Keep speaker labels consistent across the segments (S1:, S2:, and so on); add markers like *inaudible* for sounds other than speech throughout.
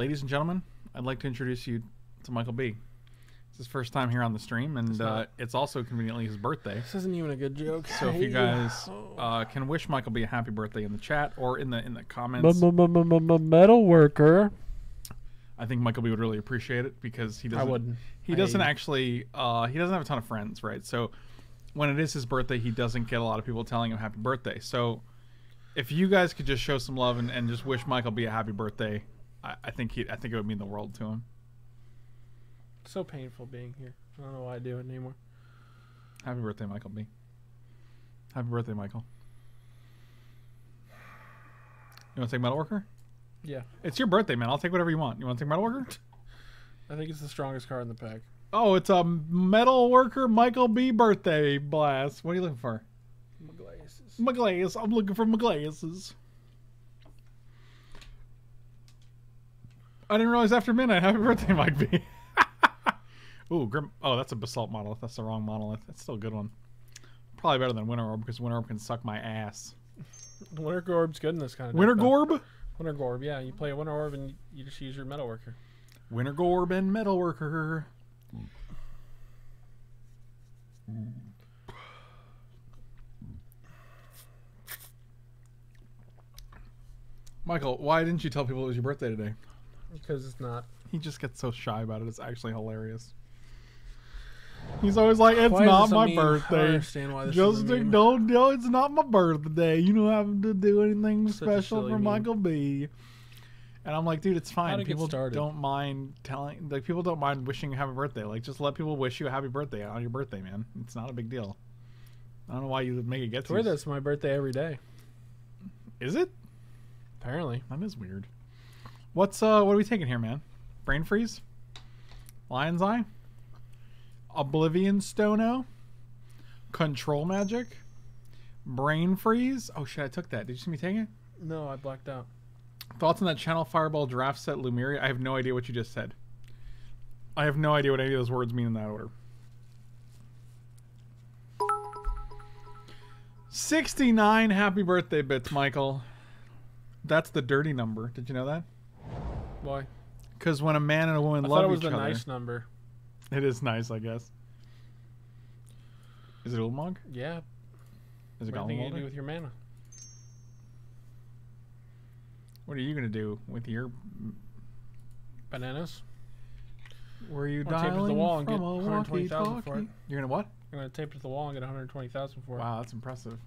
S1: ladies and gentlemen, I'd like to introduce you to Michael B. It's his first time here on the stream, and
S2: It's
S1: uh, it's also conveniently his birthday.
S2: This isn't even a good joke.
S1: So if you guys
S2: Oh.
S1: uh, can wish Michael B a happy birthday in the chat or in the in the comments,
S2: metal worker.
S1: I think Michael B would really appreciate it because he doesn't.
S2: I wouldn't.
S1: He doesn't
S2: I-
S1: actually. Uh, he doesn't have a ton of friends, right? So when it is his birthday, he doesn't get a lot of people telling him happy birthday. So if you guys could just show some love and, and just wish Michael B a happy birthday, I, I think he I think it would mean the world to him.
S2: It's so painful being here. I don't know why I do it anymore.
S1: Happy birthday, Michael B. Happy birthday, Michael. You want to take Metalworker?
S2: Yeah,
S1: It's your birthday, man. I'll take whatever you want. You want to take Metalworker? *laughs*
S2: I think it's the strongest card in the pack.
S1: Oh, it's a Metalworker Michael B birthday blast. What are you looking for?
S2: My glasses.
S1: My glass. I'm looking for my I didn't realize after midnight. Happy birthday, Mike B. *laughs* Ooh, Grim. Oh, that's a basalt monolith. That's the wrong monolith. That's still a good one. Probably better than Winter Orb because Winter Orb can suck my ass.
S2: Winter Gorb's good in this kind of
S1: Winter
S2: deck, though.
S1: Gorb?
S2: Winter Gorb, yeah. You play a Winter Orb and you just use your metal worker.
S1: Winter Gorb and Metalworker. Michael, why didn't you tell people it was your birthday today?
S2: Because it's not.
S1: He just gets so shy about it. It's actually hilarious. He's always like, "It's
S2: Why
S1: not my birthday.
S2: understand why this
S1: Just
S2: is a meme.
S1: don't know it's not my birthday. You don't have to do anything
S2: Such
S1: special for
S2: meme.
S1: Michael B." And I'm like, dude, it's fine. People don't mind telling, like, people don't mind wishing you a happy birthday. Like, just let people wish you a happy birthday on your birthday, man. It's not a big deal. I don't know why you would make it get to you.
S2: that's my birthday every day.
S1: Is it?
S2: Apparently.
S1: That is weird. What's uh? What are we taking here, man? Brain freeze. Lion's eye. Oblivion Stone. Control magic. Brain freeze. Oh shit! I took that. Did you see me take it?
S2: No, I blacked out.
S1: Thoughts on that Channel Fireball draft set Lumeria? I have no idea what you just said. I have no idea what any of those words mean in that order. 69 happy birthday bits, Michael. That's the dirty number. Did you know that?
S2: Why?
S1: Because when a man and a woman
S2: I
S1: love
S2: thought it was
S1: each other,
S2: nice number.
S1: it is nice, I guess. Is it Ulamog?
S2: Yeah.
S1: Is it
S2: What do you
S1: Gollum?
S2: do with your mana?
S1: What are you gonna do with your?
S2: Bananas.
S1: Were you
S2: Or tape it to the wall and get 120,000 for it.
S1: You're gonna what?
S2: I'm gonna tape it to the wall and get 120,000 for it.
S1: Wow, that's impressive.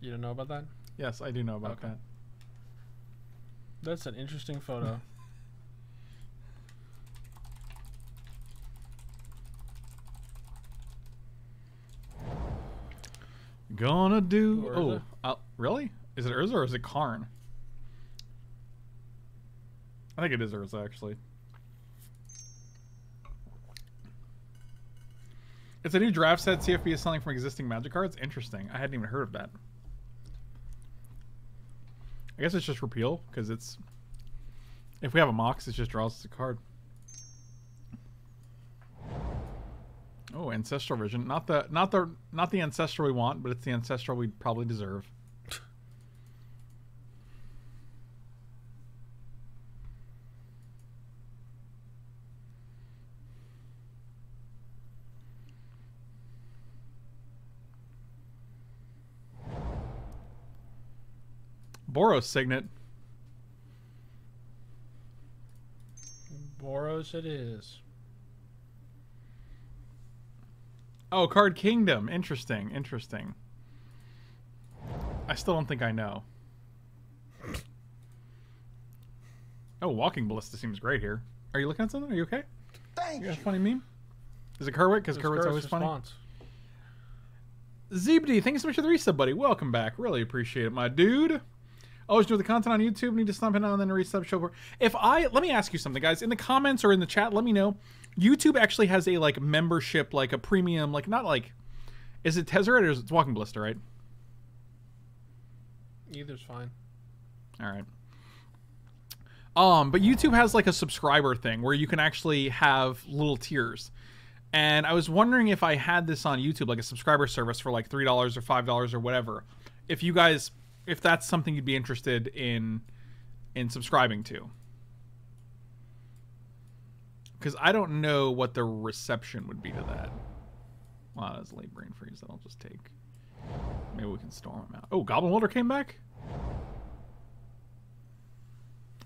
S2: You don't know about that?
S1: Yes, I do know about
S2: Okay.
S1: that.
S2: That's an interesting photo. *laughs*
S1: Gonna do.
S2: Who,
S1: Oh, uh, really? Is it Urza or is it Karn? I think it is Urza, actually. It's a new draft set CFB is selling from existing magic cards. Interesting. I hadn't even heard of that. I guess it's just repeal because it's. If we have a Mox, it just draws us a card. Oh, ancestral vision. Not the not the not the ancestral we want, but it's the ancestral we probably deserve. Boros Signet.
S2: Boros it is.
S1: Oh, Card Kingdom. Interesting. Interesting. I still don't think I know. Oh, Walking Ballista seems great here. Are you looking at something? Are you okay?
S3: Thank
S1: You got a funny meme? Is it Kerwit? Because
S2: It's
S1: Kerwit's
S2: Kurt's
S1: always funny.
S2: response.
S1: Zebedee, thank you so much for the resub, buddy. Welcome back. Really appreciate it, my dude. Always do the content on YouTube. Need to stump it on and then resub show. For if I let me ask you something, guys, in the comments or in the chat, let me know. YouTube actually has a like membership, like a premium, like not like. Is it Tezzeret or is it Walking Ballista, right?
S2: Either's fine.
S1: All right. Um, but YouTube has like a subscriber thing where you can actually have little tiers. And I was wondering if I had this on YouTube, like a subscriber service for like three dollars or five dollars or whatever. If you guys, if that's something you'd be interested in, in subscribing to. because I don't know what the reception would be to that. Wow, that's late brain freeze that I'll just take. Maybe we can storm him out. Oh, Goblin Welder came back?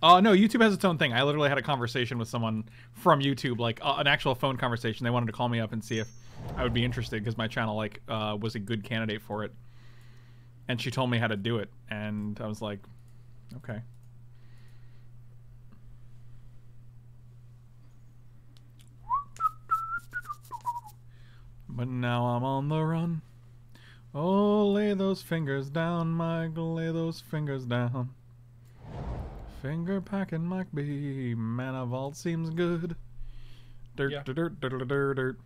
S1: Uh, no, YouTube has its own thing. I literally had a conversation with someone from YouTube, like uh, an actual phone conversation. They wanted to call me up and see if I would be interested because my channel like uh, was a good candidate for it. And she told me how to do it, and I was like, okay. But now I'm on the run. Oh, lay those fingers down, Mike. Lay those fingers down. Finger packing Mike B. Mana vault seems good. Dirt,
S2: Yeah.
S1: dirt, dirt, dirt, dirt, dirt.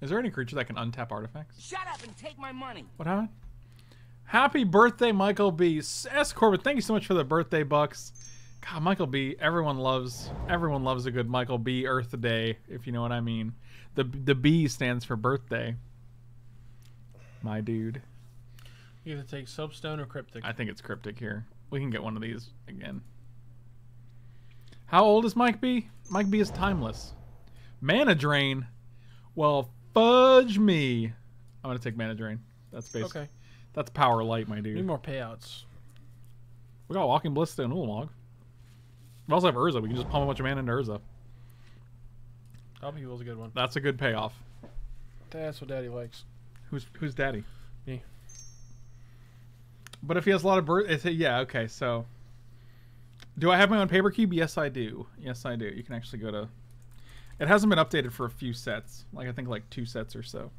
S1: Is there any creature that can untap artifacts?
S3: Shut up and take my money.
S1: What happened? Happy birthday, Michael B. S. Corbett, thank you so much for the birthday bucks. God, Michael B. Everyone loves everyone loves a good Michael B. Earth Day, if you know what I mean. The the B stands for birthday. My dude.
S2: You either take soapstone or cryptic.
S1: I think it's cryptic here. We can get one of these again. How old is Mike B? Mike B is timeless. Mana drain. Well, fudge me. I'm gonna take mana drain. That's basic.
S2: okay.
S1: That's power light, my dude.
S2: Need more payouts.
S1: We got Walking Ballista and Ulamog. We also have Urza. We can just pump a bunch of mana into Urza.
S2: Top Heal's a good one.
S1: That's a good payoff.
S2: That's what Daddy likes.
S1: Who's who's daddy?
S2: Me.
S1: But if he has a lot of bird, it's yeah, okay. So, do I have my own paper cube? Yes, I do. Yes, I do. You can actually go to. It hasn't been updated for a few sets. Like I think like two sets or so.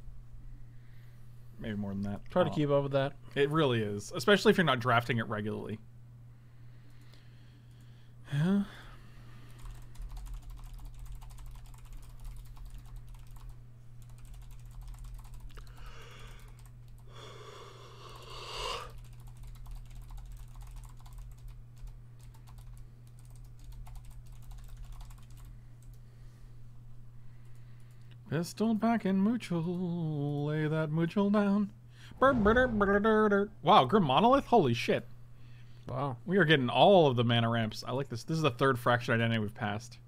S1: Maybe more than that.
S2: Try to
S1: Uh,
S2: keep up with that.
S1: It really is, especially if you're not drafting it regularly. Yeah. Pistol packing moochel, lay that moochel down. Wow, Grim Monolith? Holy shit.
S2: Wow.
S1: We are getting all of the mana ramps. I like this. This is the third Fractured Identity we've passed.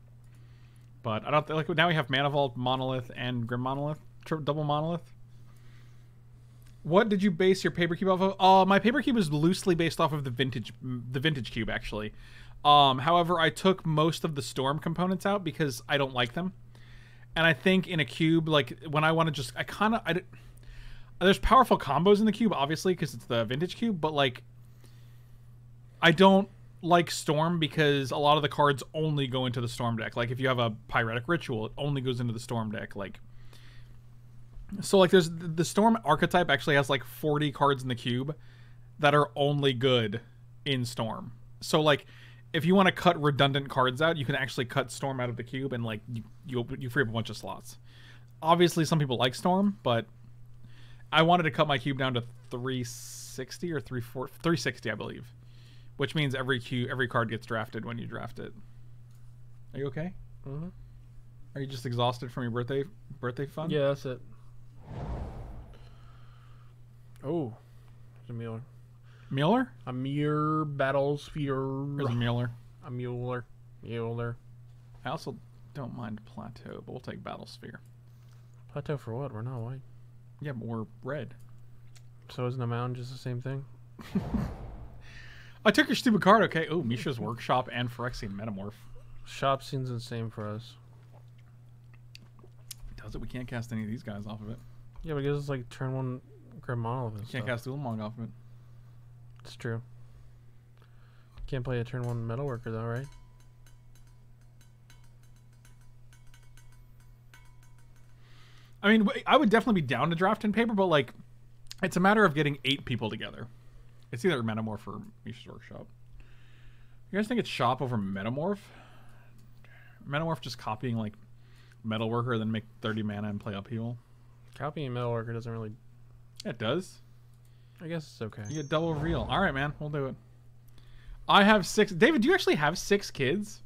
S1: But I don't like now we have Mana Vault, Monolith, and Grim Monolith. Tri- double Monolith. What did you base your paper cube off of? Uh, my paper cube is loosely based off of the vintage, the vintage cube actually. Um, however, I took most of the storm components out because I don't like them, and I think in a cube, like when I want to just, I kind of, I, there's powerful combos in the cube, obviously, because it's the vintage cube, but like, I don't like storm because a lot of the cards only go into the storm deck. Like if you have a pyretic ritual, it only goes into the storm deck. Like so like there's the storm archetype actually has like 40 cards in the cube that are only good in storm. So like if you want to cut redundant cards out, you can actually cut storm out of the cube and like you you, you free up a bunch of slots. Obviously some people like storm, but I wanted to cut my cube down to 360 or 34 360 I believe. Which means every cube every card gets drafted when you draft it. Are you okay?
S2: Mhm.
S1: Are you just exhausted from your birthday birthday fun?
S2: Yeah, that's it. Oh, a Mueller.
S1: Mueller?
S2: A Myr Battlesphere.
S1: There's a Mueller.
S2: A Mueller. Mueller.
S1: I also don't mind plateau, but we'll take Battlesphere.
S2: Plateau for what? We're not white.
S1: Yeah, but we're red.
S2: So isn't a mountain just the same thing?
S1: I took your stupid card, okay. Oh, Mishra's Workshop and Phyrexian Metamorph.
S2: Shop seems the same for us.
S1: Does it? We can't cast any of these guys off of it.
S2: Yeah, but it gives us like turn one Grim Monolith and
S1: Can't
S2: stuff.
S1: cast Ulamog off of it.
S2: It's true. Can't play a turn one Metalworker though, right?
S1: I mean, I would definitely be down to draft in paper, but like, it's a matter of getting eight people together. It's either Metamorph or Mishra's Workshop. You guys think it's Shop over Metamorph? Metamorph just copying like Metalworker, then make 30 mana and play upheaval?
S2: Copying Metalworker doesn't really.
S1: Yeah, it does.
S2: I guess it's okay.
S1: You get double reveal. All right, man, we'll do it. I have six. David, do you actually have six kids?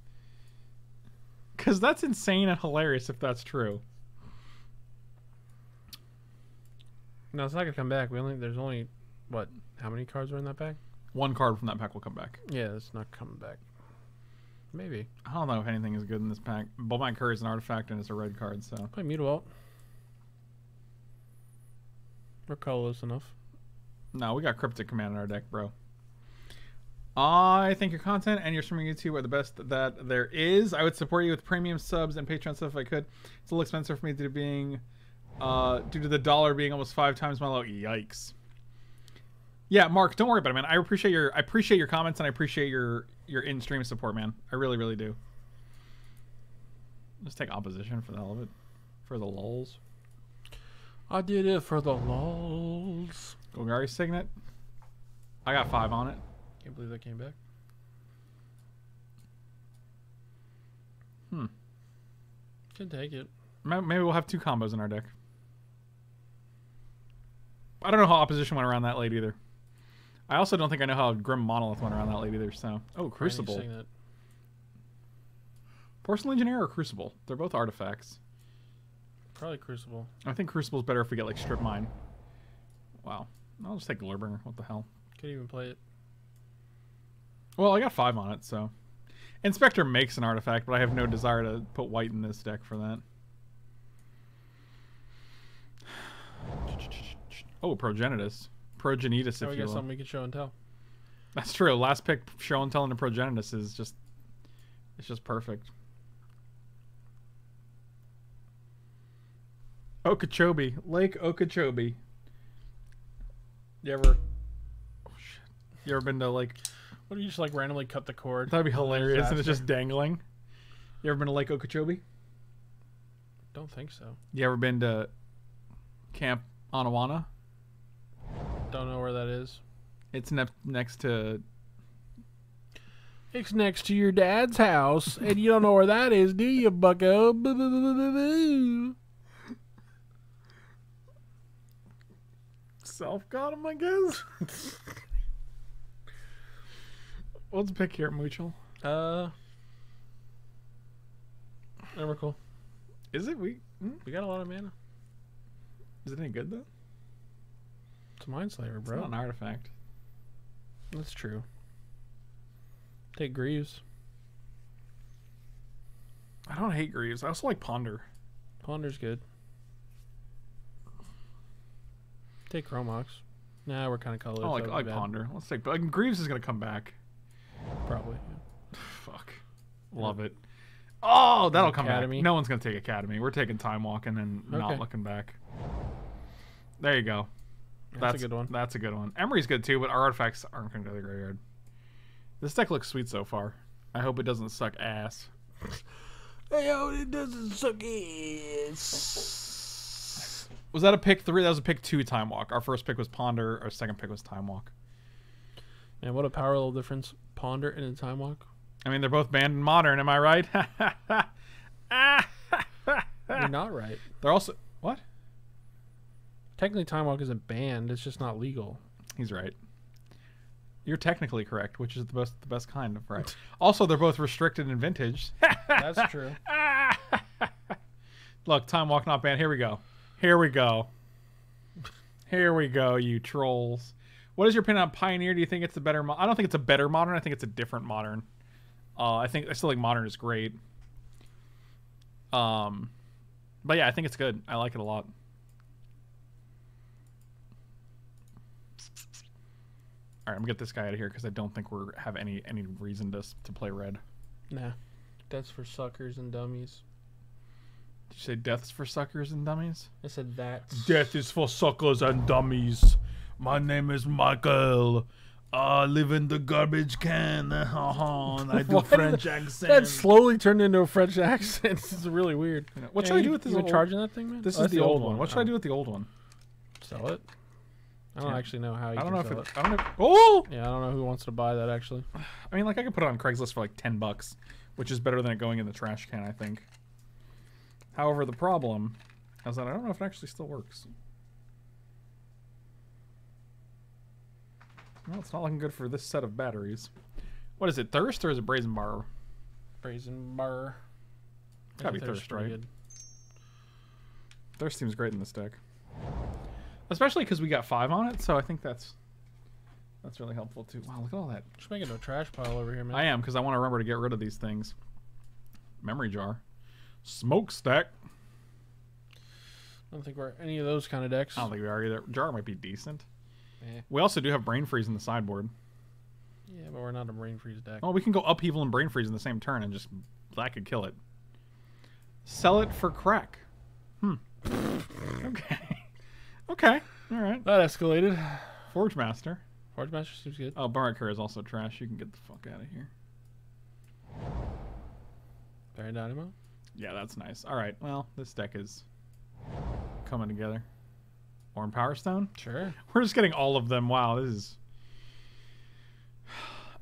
S1: Because that's insane and hilarious if that's true.
S2: No, it's not gonna come back. We only there's only what? How many cards are in that pack?
S1: One card from that pack will come back.
S2: Yeah, it's not coming back. Maybe.
S1: I don't know if anything is good in this pack. Bomat Courier is an artifact and it's a red card, so
S2: Play Mutawalt. We're colorless enough.
S1: No, we got Cryptic Command in our deck, bro. I think your content and your streaming YouTube are the best that there is. I would support you with premium subs and Patreon stuff if I could. It's a little expensive for me due to being, uh, due to the dollar being almost five times my low. Yikes. Yeah, Mark, don't worry about it, man. I appreciate your I appreciate your comments and I appreciate your your in stream support, man. I really, really do. Let's take opposition for the hell of it, for the lulls.
S2: I did it for the lulz.
S1: Golgari Signet. I got five on it.
S2: Can't believe that came back.
S1: Hmm.
S2: Can take it.
S1: Maybe we'll have two combos in our deck. I don't know how opposition went around that late either. I also don't think I know how Grim Monolith went around that late either. So, oh, Crucible. Porcelain Legionnaire or Crucible? They're both artifacts.
S2: Probably Crucible.
S1: I think Crucible's better if we get like Strip Mine. Wow, I'll just take Glorybringer. What the hell?
S2: Could even play it.
S1: Well, I got five on it, so. Inspector makes an artifact, but I have no desire to put white in this deck for that. *sighs* Oh, Progenitus. Progenitus,
S2: Oh,
S1: if
S2: we
S1: you will.
S2: something we can show and tell.
S1: That's true. Last pick, show and tell into Progenitus is just, it's just perfect. Okeechobee, Lake Okeechobee. You ever? Oh shit! You ever been to like?
S2: What do you just like randomly cut the cord?
S1: That'd be hilarious, and it's just dangling. You ever been to Lake Okeechobee?
S2: Don't think so.
S1: You ever been to Camp Anawanna?
S2: Don't know where that is.
S1: It's ne- next to.
S2: It's next to your dad's house, and you don't know where that is, do you, bucko? Boo, boo, boo, boo, boo, boo.
S1: Self got him, I guess. *laughs* Let's pick here, Moochel.
S2: Uh, Emrakul.
S1: Is it we? hmm?
S2: We got a lot of mana.
S1: Is it any good though?
S2: It's a Mindslaver,
S1: It's
S2: bro.
S1: not an artifact.
S2: That's true. Take Greaves.
S1: I don't hate Greaves. I also like Ponder.
S2: Ponder's good. Take Chrome Mox. Nah, we're kind of colorless.
S1: I like, I
S2: would
S1: like
S2: be bad.
S1: Ponder. Let's take. But Greaves is gonna come back.
S2: Probably. *sighs*
S1: Fuck. Love it. Oh, that'll come
S2: Academy.
S1: back. No one's gonna take Academy. We're taking Time Walking and not
S2: Okay.
S1: looking back. There you go.
S2: That's, a good one.
S1: That's a good one. Emry's good too, but our artifacts aren't gonna go to the graveyard. This deck looks sweet so far. I hope it doesn't suck ass. *laughs*
S2: Hey, yo, it doesn't suck ass.
S1: Was that a pick three? That was a pick two Time Walk. Our first pick was Ponder. Our second pick was Time Walk.
S2: And what a power level difference. Ponder and a Time Walk.
S1: I mean, they're both banned in Modern. Am I right? *laughs*
S2: You're not right.
S1: they're also what?
S2: Technically, Time Walk isn't banned. It's just not legal.
S1: He's right. You're technically correct, which is the best the best kind of right. *laughs* also, they're both restricted in vintage.
S2: That's true. *laughs*
S1: Look, time walk not banned. Here we go. Here we go. Here we go, you trolls. What is your opinion on Pioneer? Do you think it's a better? I don't think it's a better modern. I think it's a different modern. Uh, I think I still think modern is great. Um, but yeah, I think it's good. I like it a lot. All right, I'm gonna get this guy out of here because I don't think we're have any any reason to to play red.
S2: Nah. That's for suckers and dummies.
S1: Did you say deaths for suckers and dummies?
S2: I said that.
S1: Death is for suckers and dummies. My name is Michael. I live in the garbage can. *laughs* I do *laughs*
S2: Why did
S1: French
S2: That slowly turned into a French *laughs* accent. this is really weird.
S1: What
S2: Yeah,
S1: should I do with this
S2: You
S1: old-
S2: charging that thing, man?
S1: This
S2: Oh,
S1: is
S2: that's
S1: the old one. What should I
S2: Oh.
S1: do with the old one?
S2: Sell it. I don't
S1: Yeah.
S2: actually know how you
S1: I don't
S2: can
S1: know if it,
S2: it.
S1: I don't know. Oh,
S2: Yeah, I don't know who wants to buy that actually.
S1: I mean, like I could put it on Craigslist for like ten bucks, which is better than it going in the trash can. I think. However, the problem is that I don't know if it actually still works. Well, it's not looking good for this set of batteries. What is it? Thirst or is it Brazen Bar?
S2: Brazen bar.
S1: It's gotta be
S2: think
S1: Thirst, right?
S2: good.
S1: Thirst seems great in this deck. Especially because we got five on it, so I think that's That's really helpful too. Wow, look at all that.
S2: Just making a trash pile over here, man.
S1: I am because I want to remember to get rid of these things. Memory jar, smokestack.
S2: I don't think we're any of those kind of decks.
S1: I don't think we are either. Jar might be decent.
S2: Eh.
S1: We also do have brain freeze in the sideboard.
S2: Yeah, but we're not a brain freeze deck.
S1: Well, we can go upheaval and brain freeze in the same turn and just that could kill it. Sell it for crack. Hmm. *laughs* okay. Okay. All right.
S2: That escalated.
S1: Forge Master.
S2: Forge Master seems good.
S1: Oh, Barakir is also trash. You can get the fuck out of here.
S2: Thran Dynamo.
S1: Yeah, that's nice. All right. Well, this deck is coming together. Worn Powerstone.
S2: Sure. *laughs*
S1: We're just getting all of them. Wow, this is.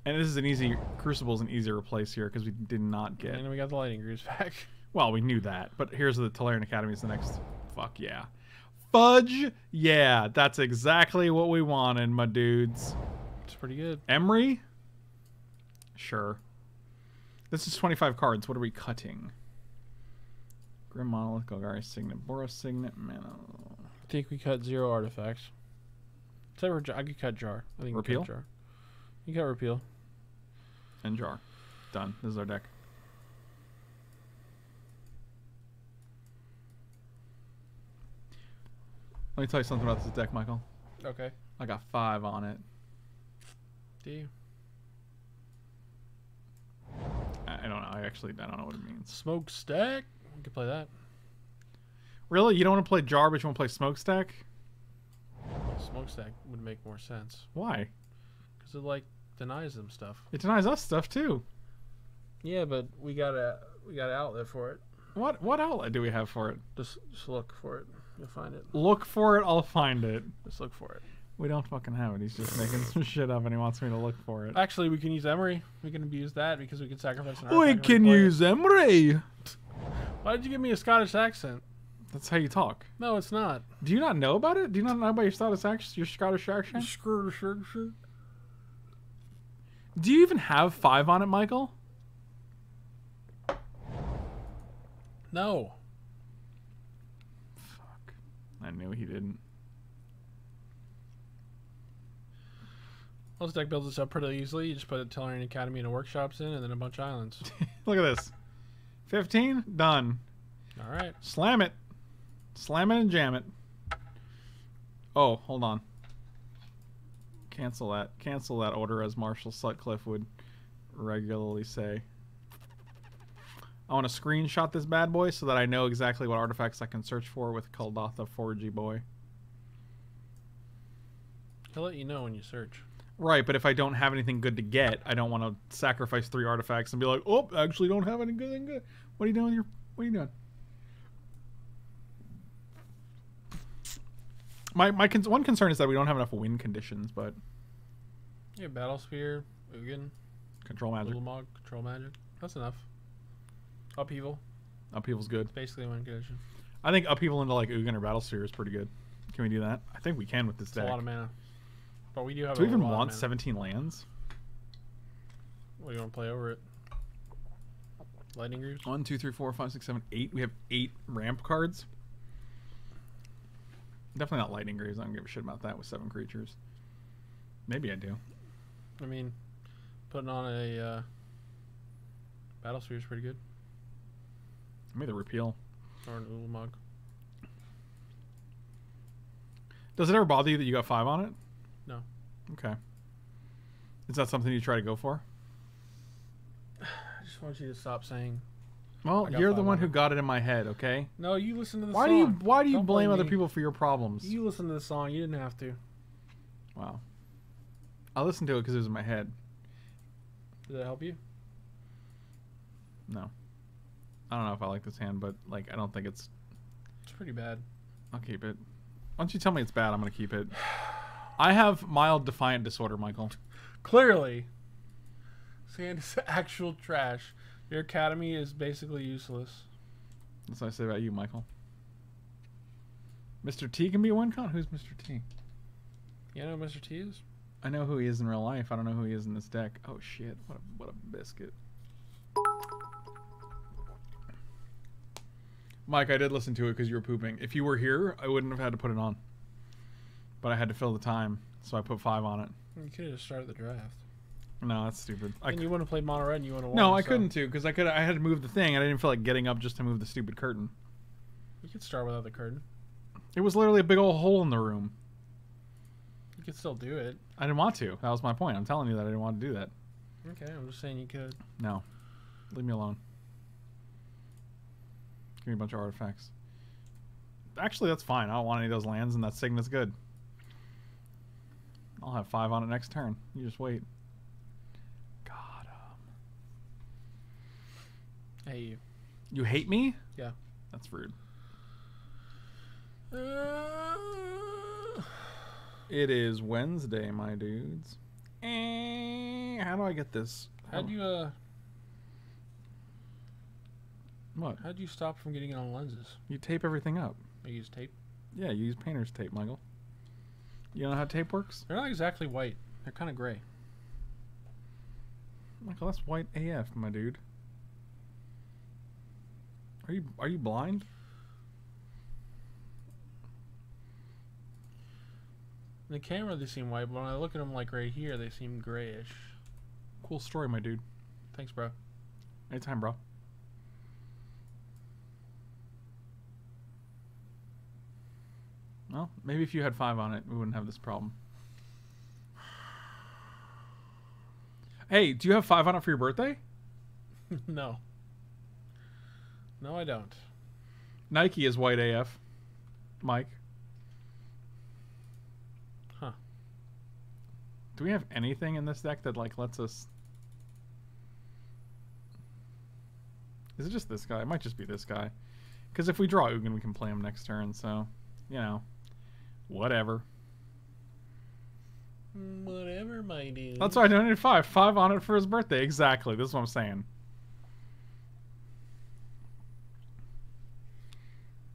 S1: And this is an easy Crucible's an easy replace here because we did not get.
S2: And then we got the Lightning Greaves back. *laughs*
S1: Well, we knew that, but here's the Tolarian Academy is the next. Fuck yeah, fudge yeah, that's exactly what we wanted, my dudes.
S2: It's pretty good.
S1: Emry, sure. This is 25 cards. What are we cutting? Grim Monolith, Golgari Signet, Boros Signet, Mana.
S2: I think we cut zero artifacts. Except I could cut Jar. I think we
S1: Repeal?
S2: cut Jar. You cut Repeal.
S1: and jar. Done. This is our deck. Let me tell you something about this deck, Michael.
S2: Okay.
S1: I got five on it.
S2: Do you?
S1: I I don't know. I actually I don't know what it means.
S2: Smokestack? We could play that.
S1: Really? You don't want to play jar, but you want to play smokestack?
S2: Smokestack would make more sense.
S1: Why?
S2: Because it, like, denies them stuff.
S1: It denies us stuff too.
S2: Yeah, but we got a we got an outlet for it.
S1: What what outlet do we have for it?
S2: Just, just look for it. You'll find it.
S1: Look for it. I'll find it.
S2: Just look for it.
S1: We don't fucking have it. He's just making some *laughs* shit up, and he wants me to look for it.
S2: Actually, we can use Emry. We can abuse that because we can sacrifice an
S1: We can
S2: replay it.
S1: use Emry.
S2: Why did you give me a Scottish accent?
S1: That's how you talk.
S2: No, it's not.
S1: Do you not know about it? Do you not know about your Scottish accent? Your Scottish accent?
S2: Screw, screw.
S1: Do you even have five on it, Michael?
S2: No.
S1: Fuck. I knew he didn't.
S2: This deck builds itself pretty easily. You just put a Tolarian Academy and a workshops in, and then a bunch of islands. *laughs*
S1: Look at this. 15? Done.
S2: All right.
S1: Slam it. Slam it and jam it. Oh, hold on. Cancel that. Cancel that order, as Marshall Sutcliffe would regularly say. I want to screenshot this bad boy so that I know exactly what artifacts I can search for with Kuldotha 4G boy.
S2: I'll let you know when you search.
S1: Right, but if I don't have anything good to get, I don't want to sacrifice three artifacts and be like, "Oh, I actually don't have anything good." What are you doing? Your what are you doing? My my con- one concern is that we don't have enough win conditions, but
S2: Yeah, Battle Sphere, Ugin,
S1: control magic
S2: Little Mog, Control Magic. That's enough. Upheaval,
S1: upheaval's good.
S2: basically one condition.
S1: I think upheaval into like Ugin or Battle Sphere is pretty good. Can we do that? I think we can with this
S2: It's a lot of mana. But we do have
S1: Do we even
S2: lot
S1: want
S2: mana.
S1: 17 lands?
S2: What do you want to play over it? Lightning Greaves?
S1: One, two, three, four, five, six, seven, eight. We have eight ramp cards. Definitely not lightning greaves. I don't give a shit about that with seven creatures. Maybe I do.
S2: I mean, putting on a uh, Battle Sphere is pretty good.
S1: Made the repeal.
S2: Or an Ulamog.
S1: Does it ever bother you that you got five on it? Okay. Is that something you try to go for? *sighs*
S2: I just want you to stop saying.
S1: Well, you're the one who got it in my head. Okay.
S2: No, you listen to the
S1: Why
S2: song.
S1: do you Why do you
S2: Don't
S1: blame other
S2: me.
S1: people for your problems?
S2: You listen to the song. You didn't have to.
S1: Wow. I listened to it because it was in my head.
S2: Did that help you?
S1: No. I don't know if I like this hand, but like I don't think it's.
S2: It's pretty bad.
S1: I'll keep it. Once you tell me it's bad, I'm gonna keep it. *sighs* *sighs* I have mild defiant disorder, Michael.
S2: Clearly, sand is *laughs* actual trash. Your academy is basically useless.
S1: That's what I say about you, Michael. Mr. T can be a win con. Who's Mr. T?
S2: You know who Mr. T is?
S1: I know who he is in real life. I don't know who he is in this deck. Oh shit! What a what a biscuit. Mike, I did listen to it because you were pooping. If you were here, I wouldn't have had to put it on. But I had to fill the time. so I put five on it.
S2: You could have just started the draft.
S1: No, that's stupid. I
S2: and you wouldn't have played mono red and you have won.
S1: no, I
S2: so
S1: couldn't too because I could. I had to move the thing. I didn't feel like getting up just to move the stupid curtain.
S2: You could start without the curtain.
S1: It was literally a big old hole in the room.
S2: You could still do it.
S1: I didn't want to. That was my point. I'm telling you that I didn't want to do that.
S2: Okay, I'm just saying you could.
S1: No, leave me alone. Give me a bunch of artifacts. Actually, that's fine. I don't want any of those lands, and that Signa's good. I'll have five on it next turn. You just wait. God, um,
S2: Hey, you.
S1: you hate me?
S2: Yeah.
S1: That's rude.
S2: Uh,
S1: It is Wednesday, my dudes. Eh, how do I get this?
S2: How do you uh?
S1: What?
S2: How'd you stop from getting it on lenses?
S1: You tape everything up.
S2: You use tape.
S1: Yeah, you use painter's tape, Michael. You know how tape works?
S2: They're not exactly white. They're kind of gray.
S1: Michael, that's white AF, my dude. Are you are you blind?
S2: In the camera, they seem white, but when I look at them like right here, they seem grayish.
S1: Cool story, my dude.
S2: Thanks, bro.
S1: Anytime, bro. Well, maybe if you had five on it, we wouldn't have this problem. Hey, do you have five on it for your birthday? *laughs*
S2: no. No, I don't.
S1: Nike is white AF. Mike.
S2: Huh.
S1: Do we have anything in this deck that like lets us? Is it just this guy? It might just be this guy. Because if we draw Ugin, we can play him next turn. So, you know, whatever.
S2: Whatever, my dude.
S1: That's why I donated five. Five on it for his birthday. Exactly. This is what I'm saying.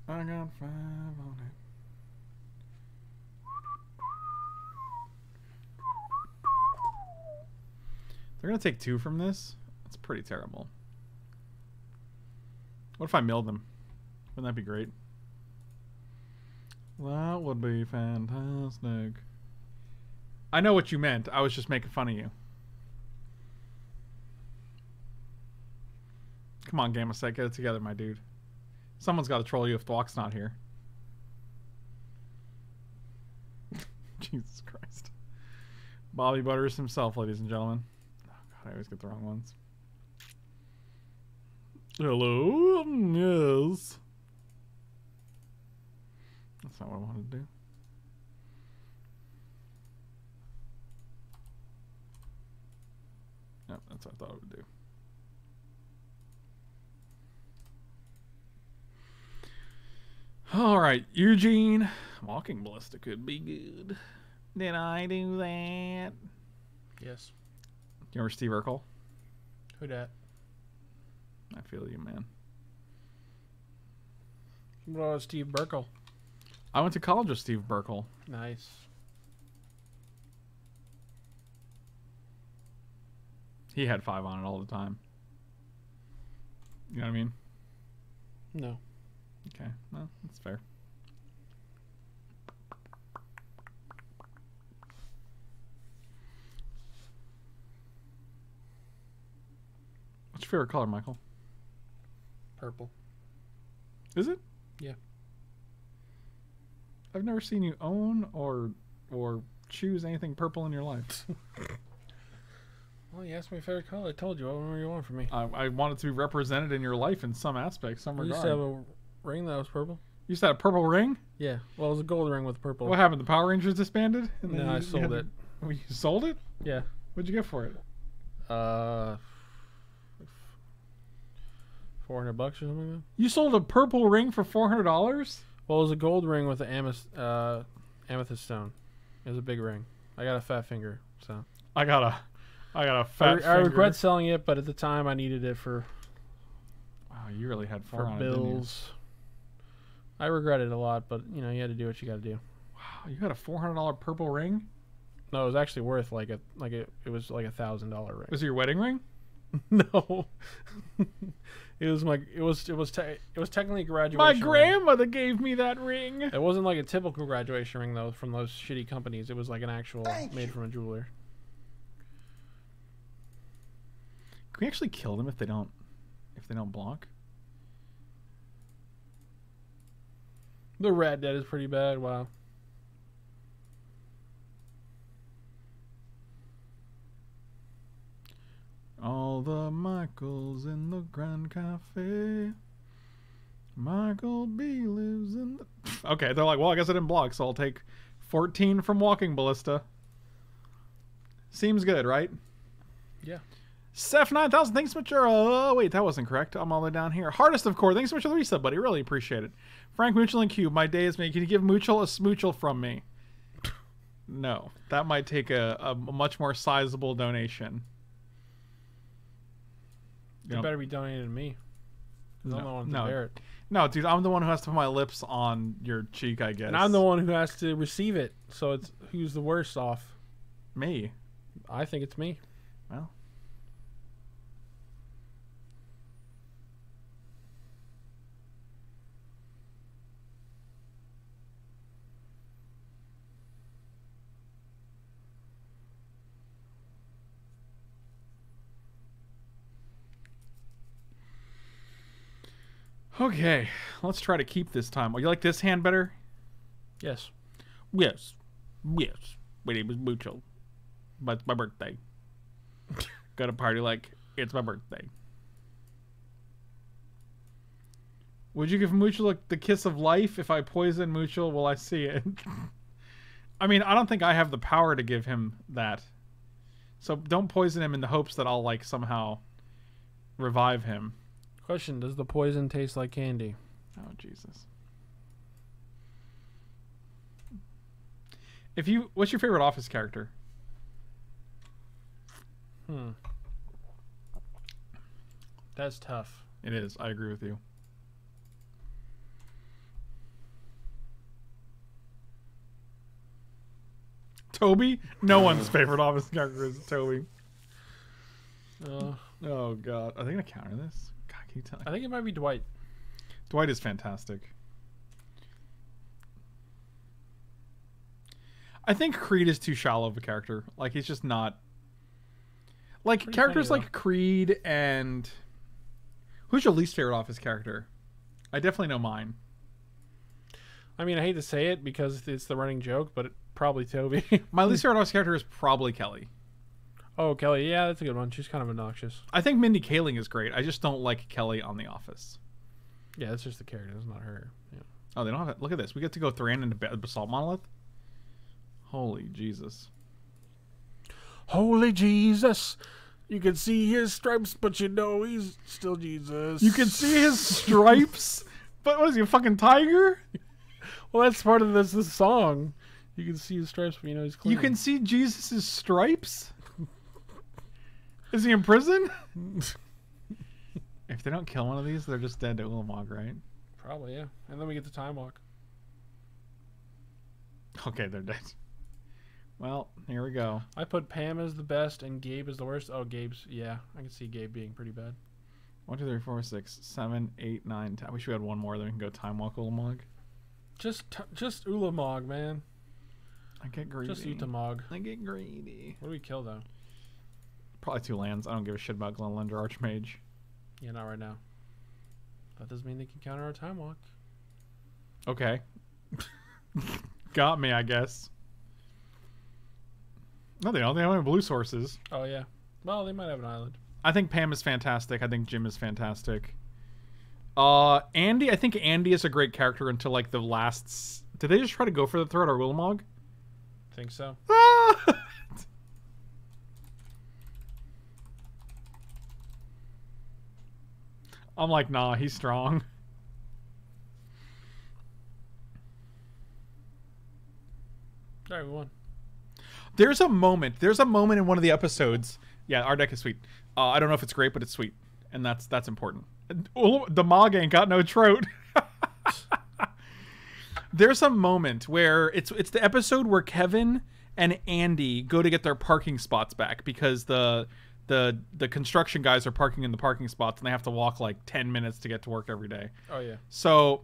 S1: I got five on it. They're gonna take two from this. That's pretty terrible. What if I milled them? Wouldn't that be great? That would be fantastic. I know what you meant. I was just making fun of you. Come on, Gamma Set, get it together, my dude. Someone's got to troll you if Dwalk's not here. *laughs* Jesus Christ. Bobby Butters himself, ladies and gentlemen. Oh, God, I always get the wrong ones. Hello? Yes. That's not what I wanted to do. Yep, that's what I thought it would do. All right, Eugene. Walking Ballista could be good. Did I do that?
S2: Yes.
S1: You remember Steve Urkel?
S2: Who dat?
S1: I feel you, man.
S2: What about Steve Burkle?
S1: I went to college with Steve Burkle.
S2: Nice.
S1: He had five on it all the time. You know what I mean?
S2: No.
S1: Okay, well, that's fair. What's your favorite color, Michael?
S2: Purple.
S1: Is it?
S2: Yeah.
S1: I've never seen you own or or choose anything purple in your life. *laughs*
S2: Well, you asked me favorite color. I told you. What one you want from me?
S1: I, I want it to be represented in your life in some aspect, some
S2: I used to have a ring that was purple.
S1: you used to have a purple ring.
S2: Yeah. Well, it was a gold ring with purple.
S1: What happened? The Power Rangers disbanded. And
S2: No,
S1: you-
S2: I sold
S1: had-
S2: it.
S1: Oh, you sold it?
S2: Yeah.
S1: What'd you get for it?
S2: Uh, four hundred bucks or something. Like that.
S1: You sold a purple ring for four hundred dollars.
S2: Well, it was a gold ring with an amethyst, uh, amethyst stone. It was a big ring. I got a fat finger, so
S1: I got a, I got a fat.
S2: re- I regret selling it, but at the time I needed it for
S1: Wow, you really had four
S2: for
S1: on it,
S2: bills. I regret it a lot, but you know you had to do what you got to do.
S1: Wow, you had a four hundred dollar purple ring.
S2: No, it was actually worth like a like a, it was like a thousand dollar ring.
S1: Was it your wedding ring? *laughs*
S2: no, *laughs* It was my. It was. It was. Te- it was technically a graduation.
S1: My
S2: ring.
S1: grandmother gave me that ring.
S2: It wasn't like a typical graduation ring though from those shitty companies. It was like an actual
S3: Thank
S2: made
S3: you.
S2: from a jeweler.
S1: Can we actually kill them if they don't if they don't block?
S2: The red dead is pretty bad. Wow.
S1: All the Michaels in the Grand Cafe. Michael B lives in the. *laughs* Okay, they're like, well, I guess I didn't block, so I'll take 14 from Walking Ballista. Seems good, right?
S2: Yeah.
S1: Seth 9000, thanks so much. for- Oh, wait, that wasn't correct. I'm all the way down here. Hardest of core, thanks so much for the reset, buddy. Really appreciate it. Frank Mutual and Cube, my day is made. Can you give Mutual a smoochel from me? *laughs* No, that might take a, a much more sizable donation. You know-
S2: better be donated to me. 'Cause I'm
S1: No,
S2: the one to
S1: no.
S2: bear it.
S1: No, dude, I'm the one who has to put my lips on your cheek, I guess.
S2: And I'm the one who has to receive it. So it's who's the worst off.
S1: Me.
S2: I think it's me.
S1: Well. Okay, let's try to keep this time. Oh, you like this hand better?
S2: Yes.
S1: Yes. Yes. My name is Mucho. But it's my birthday. *laughs* Got a party like it's my birthday. Would you give Mucho the kiss of life? If I poison Mucho, will I see it? *laughs* I mean, I don't think I have the power to give him that. So don't poison him in the hopes that I'll like somehow revive him.
S2: Question: Does the poison taste like candy?
S1: Oh Jesus. If you what's your favorite office character?
S2: Hmm. That's tough.
S1: It is. I agree with you. Toby? No one's *laughs* favorite office character is Toby.
S2: Uh,
S1: Oh god. Are they gonna counter this? God, can you tell?
S2: I think it might be Dwight.
S1: Dwight is fantastic. I think Creed is too shallow of a character. Like he's just not like
S2: Pretty
S1: characters
S2: funny,
S1: like Creed and who's your least favorite office character? I definitely know mine.
S2: I mean, I hate to say it because it's the running joke, but it, probably Toby.
S1: My least *laughs* favorite office character is probably Kelly.
S2: Oh, Kelly. Yeah, that's a good one. She's kind of obnoxious.
S1: I think Mindy Kaling is great. I just don't like Kelly on The Office.
S2: Yeah, that's just the character. It's not her. Yeah.
S1: Oh, they don't have it. Look at this. We get to go Thran into Ba- Basalt Monolith. Holy Jesus.
S2: Holy Jesus! You can see his stripes, but you know he's still Jesus.
S1: You can see his stripes. *laughs* But what is he, a fucking tiger?
S2: Well, that's part of this, this song. You can see his stripes, but you know he's clean.
S1: You can see Jesus' stripes? Is he in prison? *laughs* if they don't kill one of these, they're just dead to Ulamog, right?
S2: probably yeah. And then we get the time walk.
S1: Okay, they're dead. Well, here we go.
S2: I put Pam as the best and Gabe as the worst. Oh, Gabe's yeah. I can see Gabe being pretty bad.
S1: One, two, three, four, six, seven, eight, nine, ten. I wish we had one more, then we can go time walk Ulamog.
S2: Just just Ulamog, man.
S1: I get greedy.
S2: Just Ulamog.
S1: I get greedy.
S2: What do we kill though?
S1: Probably two lands. I don't give a shit about Glen Elendra Archmage.
S2: Yeah, not right now. That doesn't mean they can counter our time walk.
S1: Okay. *laughs* Got me, I guess. No, they don't. They only have blue sources.
S2: Oh yeah. Well, they might have an island.
S1: I think Pam is fantastic. I think Jim is fantastic. Uh, Andy, I think Andy is a great character until like the last. Did they just try to go for the throat or Wilmog?
S2: Think so.
S1: Ah! *laughs* I'm like, nah, he's strong.
S2: All right, we won.
S1: There's a moment. There's a moment in one of the episodes. Yeah, our deck is sweet. Uh, I don't know if it's great, but it's sweet, and that's that's important. The Mog ain't got no trout. *laughs* There's a moment where it's it's the episode where Kevin and Andy go to get their parking spots back because the the the construction guys are parking in the parking spots and they have to walk like 10 minutes to get to work every day.
S2: Oh yeah.
S1: So,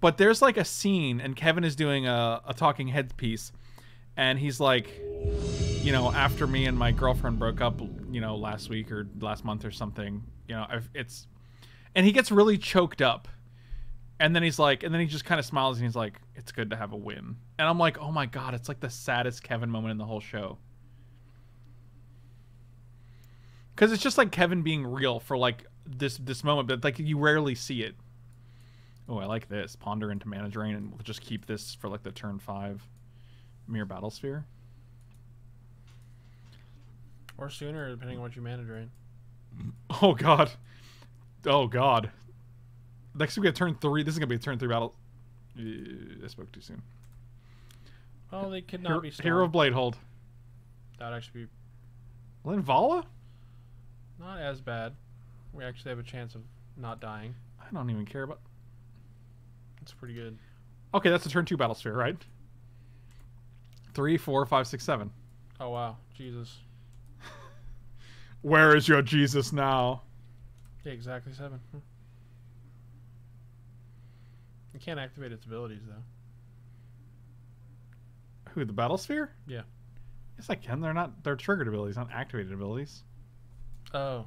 S1: but there's like a scene, and Kevin is doing a, a talking heads piece, and he's like, you know, after me and my girlfriend broke up, you know, last week or last month or something, you know, I've, it's, and he gets really choked up, and then he's like, and then he just kind of smiles and he's like, it's good to have a win, and I'm like, oh my god, it's like the saddest Kevin moment in the whole show. Because it's just like Kevin being real for like this this moment, but like you rarely see it. Oh, I like this. Ponder into Mana Drain, and we'll just keep this for like the turn five Myr Battlesphere.
S2: Or sooner, depending on what you mana drain. *laughs*
S1: Oh god. Oh god. Next we get turn three. This is gonna be a turn three battle. Uh, I spoke too soon.
S2: Well, they could not
S1: Hero,
S2: be.
S1: Hero of Bladehold.
S2: That'd actually be
S1: Linvala?
S2: Not as bad. We actually have a chance of not dying.
S1: I don't even care about.
S2: It's pretty good.
S1: Okay, that's a turn two battle sphere, right? Three, four, five, six, seven.
S2: Oh wow, Jesus.
S1: Where is your Jesus now?
S2: Yeah, exactly seven. Hmm. You can't activate its abilities though.
S1: Who the battle sphere?
S2: Yeah.
S1: Yes, I can. They're not. They're triggered abilities, not activated abilities.
S2: Oh,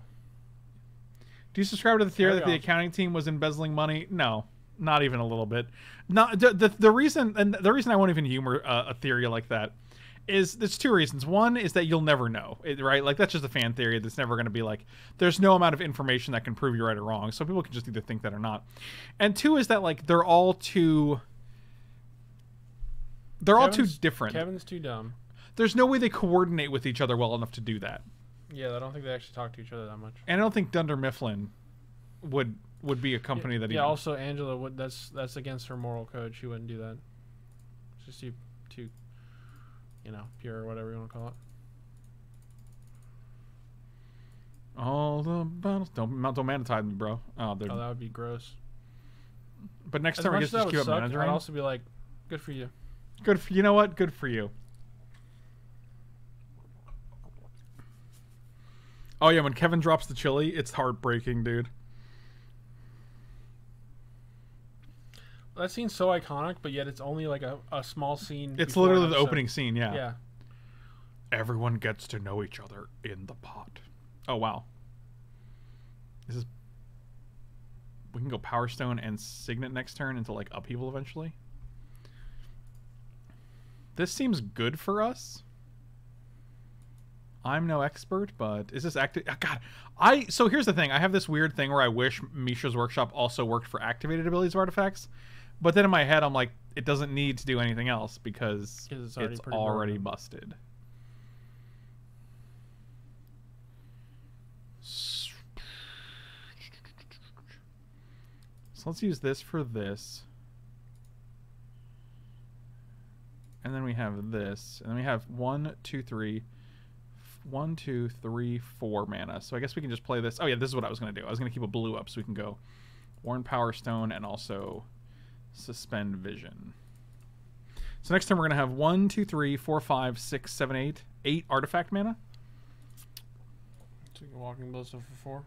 S1: Do you subscribe to the theory that the accounting team was embezzling money? No, not even a little bit. Not the the, the reason and the reason I won't even humor uh, a theory like that is there's two reasons. One is that you'll never know, right? Like that's just a fan theory that's never going to be like there's no amount of information that can prove you right or wrong. So people can just either think that or not. And two is that like they're all too they're all too different.
S2: Kevin's too dumb.
S1: There's no way they coordinate with each other well enough to do that.
S2: Yeah, I don't think they actually talk to each other that much.
S1: And I don't think Dunder Mifflin would would be a company that
S2: yeah, also Angela would that's that's against her moral code. She wouldn't do that. Just too too you know, pure or whatever you want to call it.
S1: All the battles don't don't monetize me, bro. Oh, they're,
S2: Oh, that would be gross.
S1: but next
S2: As
S1: time we get
S2: as
S1: to
S2: that
S1: just
S2: would
S1: queue up
S2: suck,
S1: manager.
S2: I'd also be like, good for you.
S1: Good for you know what? Good for you. Oh yeah, when Kevin drops the chili, it's heartbreaking, dude.
S2: That scene's so iconic, but yet it's only like a, a small scene.
S1: It's literally the opening scene, yeah.
S2: Yeah.
S1: Everyone gets to know each other in the pot. Oh wow. This is we can go Power Stone and Signet next turn into like upheaval eventually. This seems good for us. I'm no expert, but is this active? Oh, God, I so here's the thing. I have this weird thing where I wish Mishra's Workshop also worked for activated abilities of artifacts, but then in my head I'm like, it doesn't need to do anything else because
S2: it's
S1: it's
S2: already
S1: already,
S2: pretty broken.
S1: busted. So let's use this for this. And then we have this. And then we have one, two, three, one, two, three, four mana. So I guess we can just play this. Oh yeah, this is what I was gonna do. I was gonna keep a blue up so we can go Worn Powerstone and also Suspend Vision. So next time we're gonna have one, two, three, four, five, six, seven, eight, eight artifact mana.
S2: You can walking ballista for four.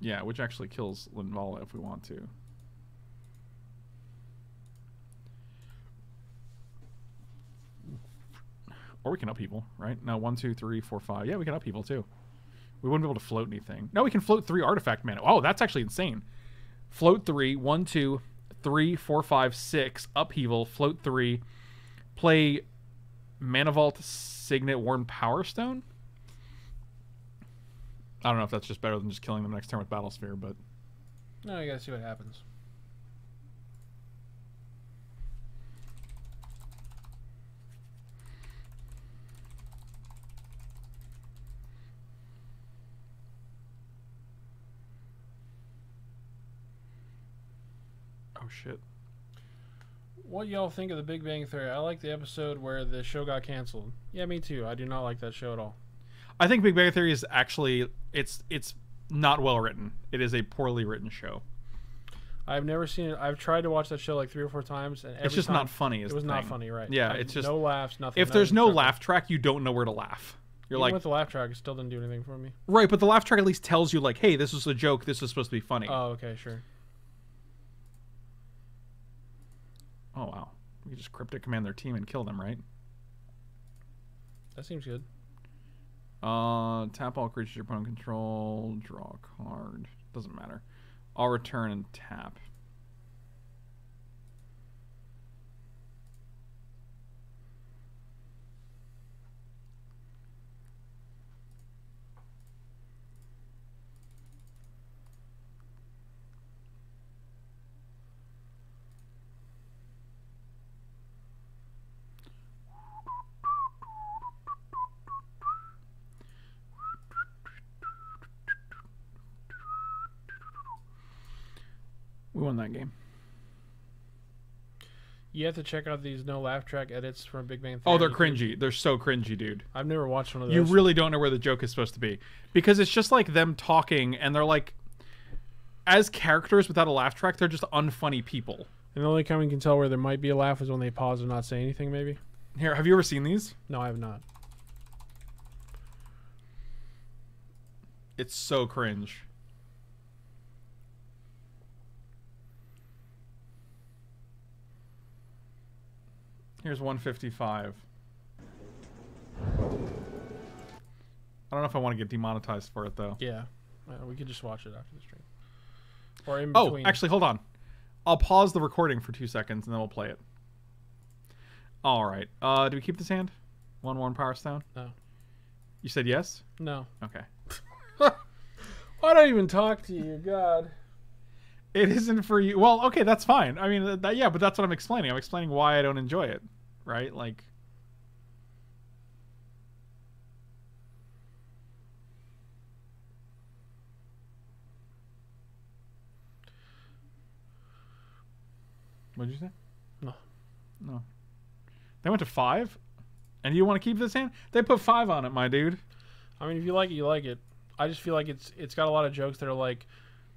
S1: Yeah, which actually kills Linvala if we want to. Or we can upheaval, right? No, one, two, three, four, five. Yeah, we can upheaval too. We wouldn't be able to float anything. No, we can float three artifact mana. Oh, that's actually insane. Float three, one, two, three, four, five, six, upheaval, float three, play Mana Vault, Signet, Worn Power Stone. I don't know if that's just better than just killing them next turn with Battle Sphere, but
S2: No, you gotta see what happens.
S1: Shit.
S2: What y'all think of the Big Bang Theory? I like the episode where the show got canceled. Yeah, me too. I do not like that show at all.
S1: I think Big Bang Theory is actually it's it's not well written. It is a poorly written show.
S2: I've never seen it. I've tried to watch that show like three or four times, and every
S1: It's just not funny.
S2: It was not
S1: thing.
S2: funny, right?
S1: Yeah, it's just
S2: no laughs, nothing.
S1: if there's no laugh track, you don't know where to laugh. You're
S2: Even
S1: like
S2: with the laugh track, it still didn't do anything for me.
S1: right, but the laugh track at least tells you like, hey, this is a joke. This is supposed to be funny.
S2: Oh, okay, sure.
S1: Oh wow, We can just cryptic command their team and kill them, right?
S2: That seems good.
S1: Uh, tap all creatures your opponent control. Draw a card. Doesn't matter. I'll return and tap. We won that game.
S2: You have to check out these no laugh track edits from Big Bang Theory.
S1: Oh, they're cringy. They're so cringy, dude.
S2: I've never watched one of those.
S1: You really don't know where the joke is supposed to be because it's just like them talking, and they're like, as characters without a laugh track, they're just unfunny people.
S2: and the only time we can tell where there might be a laugh is when they pause and not say anything. Maybe.
S1: Here, have you ever seen these?
S2: No, I have not.
S1: It's so cringe. Here's 155. I don't know if I want to get demonetized for it though.
S2: Yeah, uh, we could just watch it after the stream. Or in between.
S1: Oh,
S2: between.
S1: actually, hold on. I'll pause the recording for two seconds and then we'll play it. All right. Uh, do we keep this hand? One one power stone.
S2: No.
S1: You said yes.
S2: No.
S1: Okay. *laughs*
S2: Why don't I even talk to you? God.
S1: It isn't for you. Well, okay, that's fine. I mean, that, yeah, but that's what I'm explaining. I'm explaining why I don't enjoy it, right? Like, what did you say?
S2: No.
S1: No. They went to five, and you want to keep this hand? They put five on it, my dude.
S2: I mean, if you like it, you like it. I just feel like it's it's got a lot of jokes that are like,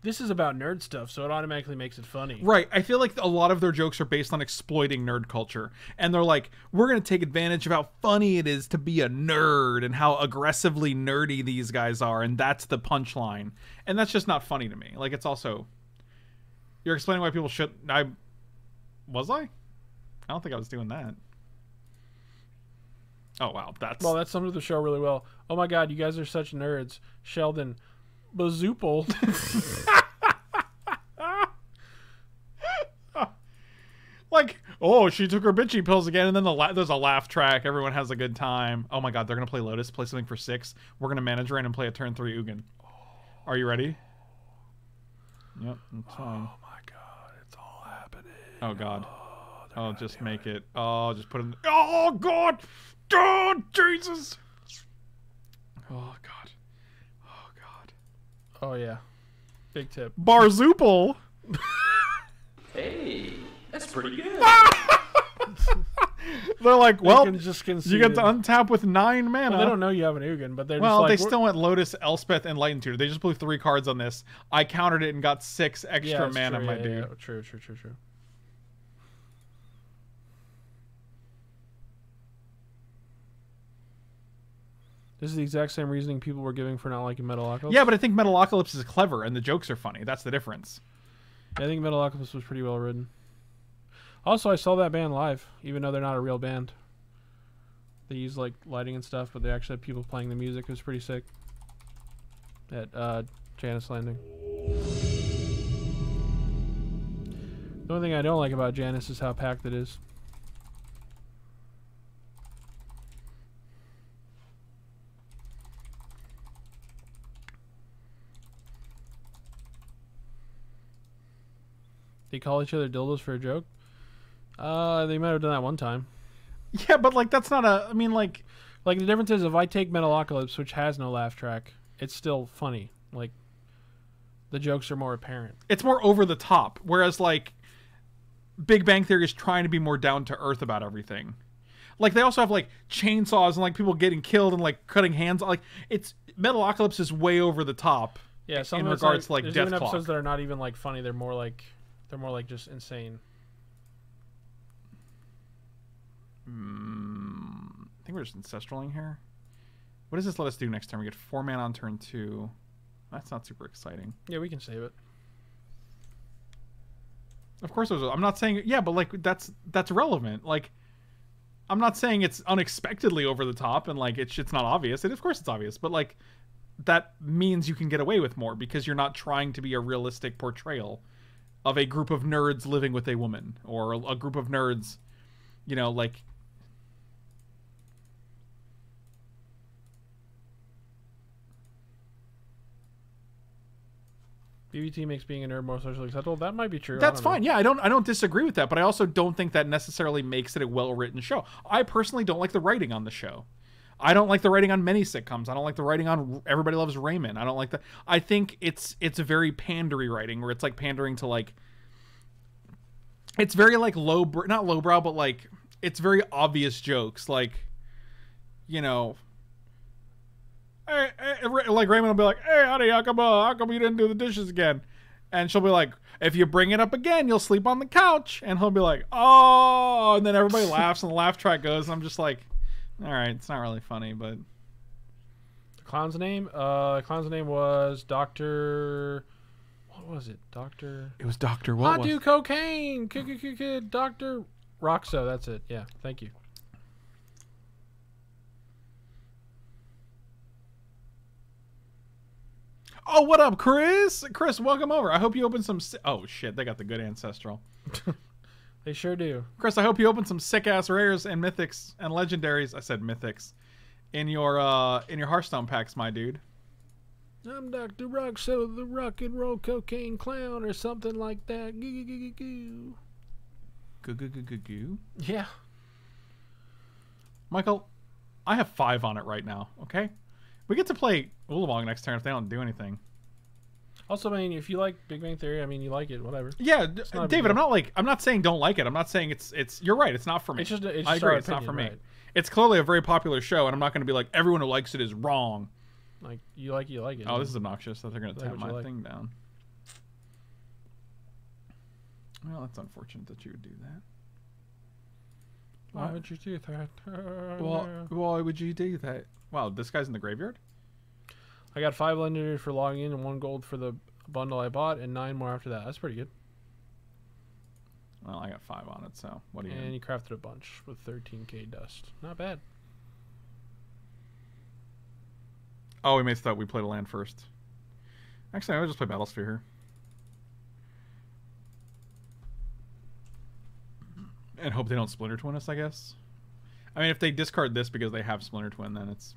S2: this is about nerd stuff, so it automatically makes it funny.
S1: Right. I feel like a lot of their jokes are based on exploiting nerd culture. And they're like, we're going to take advantage of how funny it is to be a nerd and how aggressively nerdy these guys are. And that's the punchline. And that's just not funny to me. Like, it's also. You're explaining why people should. I. Was I? I don't think I was doing that. Oh, wow. That's.
S2: Well, that sums up the show really well. Oh my god, you guys are such nerds. Sheldon, Bazoople. *laughs*
S1: like, oh, she took her bitchy pills again, and then the la- there's a laugh track. Everyone has a good time. Oh my god, they're gonna play Lotus, play something for six. We're gonna mana drain and play a turn three Ugin. Are you ready? Yep, that's oh fine.
S2: oh my god, it's all happening.
S1: Oh god. Oh, just make it. Oh, just put it. In- oh god. Oh Jesus. Oh god. Oh.
S2: Yeah, big tip.
S1: Barzoople. *laughs*
S3: Hey, that's pretty good. *laughs*
S1: They're like, well,
S2: can just
S1: you
S2: concede
S1: get to untap with nine mana.
S2: Well, they don't know you have an Ugin, but they're
S1: Well,
S2: just like,
S1: they still went Lotus, Elspeth, and Lightning Tutor. They just blew three cards on this. I countered it and got six extra
S2: it's
S1: mana,
S2: true,
S1: my
S2: yeah,
S1: dude.
S2: yeah, True, true, true, true. This is the exact same reasoning people were giving for not liking Metalocalypse.
S1: Yeah, but I think Metalocalypse is clever and the jokes are funny. That's the difference.
S2: I think Metalocalypse was pretty well written. Also, I saw that band live, even though they're not a real band. They use like lighting and stuff, but they actually had people playing the music. It was pretty sick. At uh, Jannus Landing. The only thing I don't like about Jannus is how packed it is. They call each other dildos for a joke. Uh, they might have done that one time.
S1: Yeah, but like that's not a. I mean, like
S2: Like the difference is if I take Metalocalypse, which has no laugh track, it's still funny. Like the jokes are more apparent.
S1: it's more over the top. Whereas like Big Bang Theory is trying to be more down to earth about everything. Like they also have like chainsaws and like people getting killed and like cutting hands. Like it's Metalocalypse is way over the top.
S2: Yeah, some
S1: in regards to, like,
S2: there's
S1: Death
S2: even
S1: Clock.
S2: episodes that are not even like funny. They're more like They're more like just insane.
S1: Mm, I think we're just ancestraling here. What does this let us do next turn? We get four mana on turn two. That's not super exciting.
S2: Yeah, we can save it.
S1: Of course, was, I'm not saying yeah, but like that's that's relevant. Like, I'm not saying it's unexpectedly over the top and like it's it's not obvious. It of course it's obvious, but like that means you can get away with more because you're not trying to be a realistic portrayal of a group of nerds living with a woman or a, group of nerds, you know, like
S2: BBT makes being a nerd more socially acceptable. That might be true.
S1: That's
S2: know.
S1: fine. Yeah, I don't I don't disagree with that, but I also don't think that necessarily makes it a well-written show. I personally don't like the writing on the show. I don't like the writing on many sitcoms. I don't like the writing on Everybody Loves Raymond. I don't like the I think it's it's a very pandery writing where it's like pandering to like it's very like low not lowbrow but like it's very obvious jokes like you know eh, eh, hey, hey, like Raymond will be like, "Hey, honey, how come, uh, how come you didn't do the dishes again?" And she'll be like, "If you bring it up again, you'll sleep on the couch." And he'll be like, "Oh!" And then everybody laughs, and the laugh track goes. And I'm just like, "All right, it's not really funny, but
S2: The clown's name? Uh, the clown's name was Doctor. What was it? Doctor.
S1: it was Doctor
S2: I do cocaine. Doctor Rockso. That's it. Yeah. Thank you.
S1: Oh, what up, Chris? Chris, welcome over. I hope you opened some. Si- oh shit, they got the good ancestral. *laughs*
S2: They sure do.
S1: Chris, I hope you opened some sick ass rares and mythics and legendaries. I said mythics in your uh in your Hearthstone packs, my dude.
S2: I'm Dr. Rockso, the rock and roll cocaine clown, or something like that. Goo, goo, goo, goo, goo.
S1: Goo goo goo goo goo.
S2: Yeah.
S1: Michael, I have five on it right now. Okay, we get to play Ulamog next turn if they don't do anything.
S2: Also, I mean, if you like Big Bang Theory, I mean, you like it, whatever.
S1: Yeah, d-
S2: not a big
S1: David. I'm not like I'm not saying don't like it. I'm not saying it's it's. You're right. It's not for me.
S2: It's just, it's
S1: I
S2: just
S1: agree.
S2: our
S1: It's not for me.
S2: right.
S1: It's clearly a very popular show, and I'm not going to be like everyone who likes it is wrong.
S2: Like, you like you like it.
S1: Oh, this is obnoxious that they're going to tap my
S2: like.
S1: thing down. Well, that's unfortunate that you would do that.
S2: Why
S1: Why-
S2: would you do that?
S1: Well, why would you do that? Wow, this guy's in the graveyard.
S2: I got five legendary for logging in and one gold for the bundle I bought, and nine more after that. That's pretty good.
S1: Well, I got five on it, so what do you?
S2: And you crafted a bunch with 13k dust. Not bad.
S1: Oh, we may thought we played a land first. Actually, I would just play Battlesphere here. And hope they don't Splinter Twin us, I guess. I mean, if they discard this because they have Splinter Twin, then it's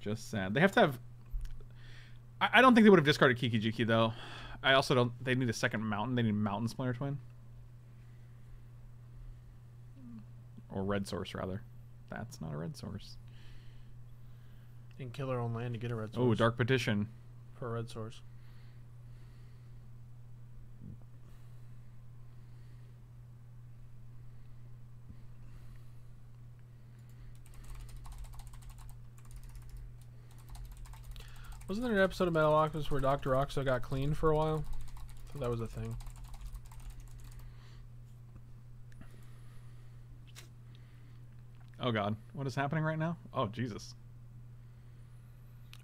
S1: just sad. They have to have. I, I don't think they would have discarded Kiki Jiki, though. I also don't. They need a second mountain. They need Mountain Splinter Twin. Or Red Source, rather. That's not a Red Source.
S2: And killer on land to get a red source. Oh.
S1: Dark Petition.
S2: For a red source. Wasn't there an episode of Metal Metalocalypse where Dr. Rockso got clean for a while? I thought that was a thing.
S1: Oh God, what is happening right now? Oh Jesus.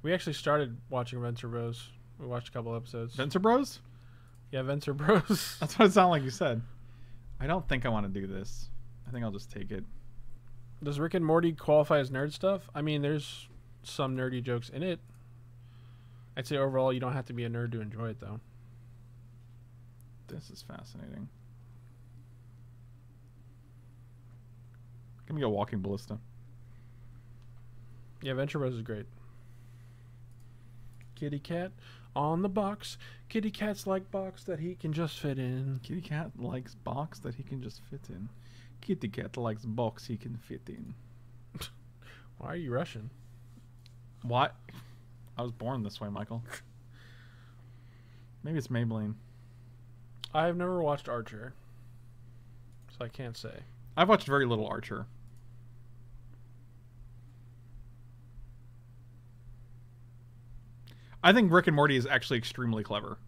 S2: We actually started watching Venture Bros. We watched a couple episodes.
S1: Venture Bros?
S2: yeah, Venture Bros. *laughs*
S1: That's what it sounded like you said. I don't think I want to do this. I think I'll just take it.
S2: Does Rick and Morty qualify as nerd stuff? I mean, there's some nerdy jokes in it. I'd say overall, you don't have to be a nerd to enjoy it, though.
S1: This is fascinating. Give me a walking ballista.
S2: Yeah, Venture Bros is great. Kitty cat on the box. Kitty cat's like box that he can just fit in.
S1: Kitty cat likes box that he can just fit in. Kitty cat likes box he can fit in. *laughs*
S2: Why are you Russian?
S1: What? I was born this way, Michael. Maybe it's Maybelline.
S2: I've never watched Archer, so I can't say.
S1: I've watched very little Archer. I think Rick and Morty is actually extremely clever.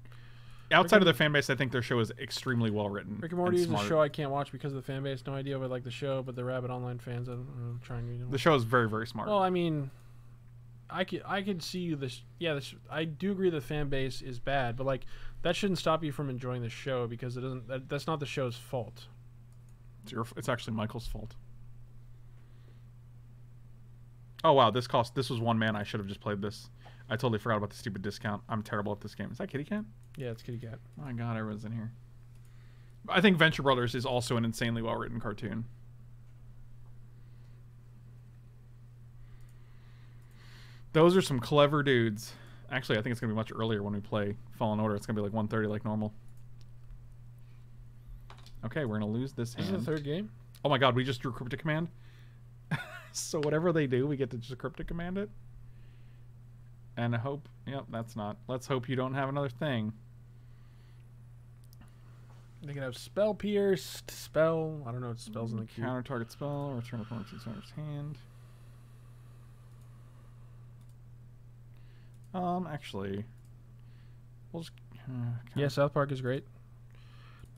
S1: outside of their fan base, I think their show is extremely well written.
S2: Rick and Morty is
S1: smart.
S2: a show I can't watch because of the fan base. No idea if I like the show, but the Rabbit Online fans, I don't know, trying to.
S1: The show is very very smart.
S2: Well, I mean, I could I could see you this. Yeah, this, I do agree the fan base is bad, but like that shouldn't stop you from enjoying the show because it doesn't. That, that's not the show's fault.
S1: It's, your, it's actually Michael's fault. Oh wow, this cost. This was one man. I should have just played this. I totally forgot about the stupid discount. I'm terrible at this game. Is that Kitty Cat?
S2: Yeah, it's Kitty Cat.
S1: My God, everyone's in here. I think Venture Brothers is also an insanely well written cartoon. Those are some clever dudes. Actually, I think it's gonna be much earlier when we play Fallen Order. It's gonna be like 1.30 like normal. Okay, we're gonna lose this
S2: This is
S1: hand.
S2: the third game.
S1: Oh my god, we just drew cryptic command. *laughs* so whatever they do, we get to just cryptic command it. And I hope, yep, that's not. Let's hope you don't have another thing.
S2: They can have spell pierced, spell. I don't know what spells in the mm, queue.
S1: Counter target spell, return opponent's owner's hand. Um, actually, we'll just. Uh,
S2: Yeah, South Park is great.